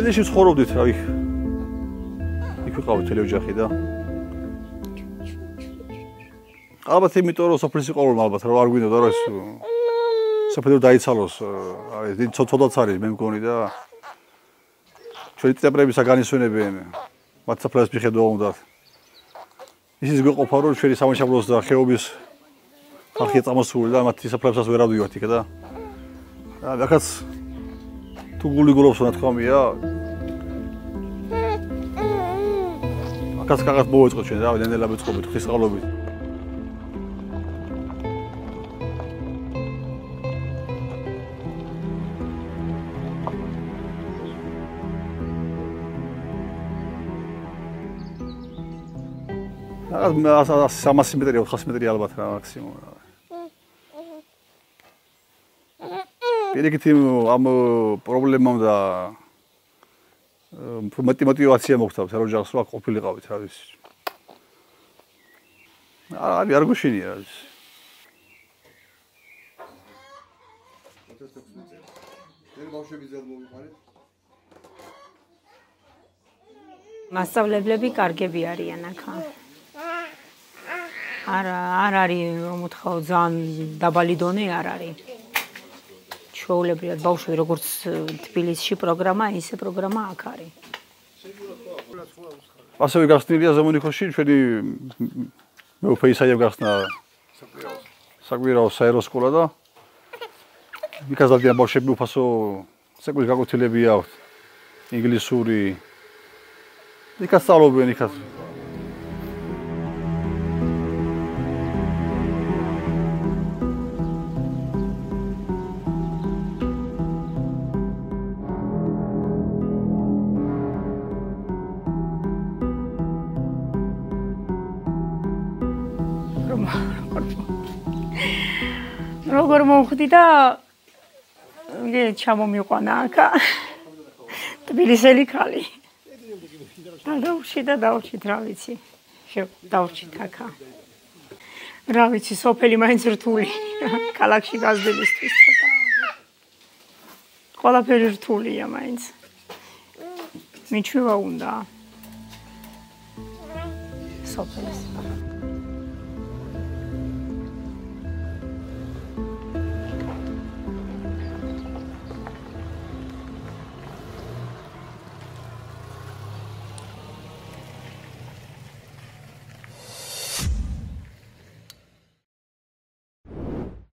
თბილისში ცხოვრობდით, რავი. იქ ვიყავით თელეოჯახი და ალბათ იმიტომ რომ სოფლის სიყვარული ალბათ რომ არ გვინდოდა რომ ეს სოფელი დაიცალოს, აი ეს ცოტაც არის მე მგონი და ჩვენი წებრები საგანისვენებენ მათ საფლას მიხედვა უნდა ისიც გეყოფა რომ ჩვენი სამშაბლოს და ხეობის ხალხი წამოსული და მათ საფლასაც ვერ ავდივართ იქ და ახაც თუ გული გულობს რა თქომია ახაც კაცად მოვეწყო ჩვენ რა ნენელა მეწყობით ხისყალობით აა 300 მეტრი 400 მეტრი ალბათ რა მაქსიმუმ რა პირიქით ამ პრობლემამ და მოტივაცია მოხდა რა ჯახს რა ყოფილიყავით რა ის არის არ გუშინია ის მასშტაბლებლები კარგები არიან ახლა არა არ არის რომ უთხოვ ძალიან დაბალი დონე არ არის ჩვეულებრივად ბავშვი როგორც თბილისში პროგრამა, ისე პროგრამა აქ არის. ასევე გახსნილია ზემონიხოში ჩვენი მეუფე ისაიევ გახსნა საკვირაო საერო სკოლა და მიკაზალდიან ბავშვები უფასო საკვირის გაკვეთილები აქვთ ინგლისური იქასწავლობენ იქაც როგორ მომხდი და მე ჩამომიყვანა აქა თბილისელი ხალი და დაუში და დაუში რა ვიცი. შე დაუში თაკა რა ვიცი სოფელი მაინც რთული. ქალაქში გაზდებისთვის ყველაფერი რთულია მაინც. მიჩვევა უნდა. სოფელს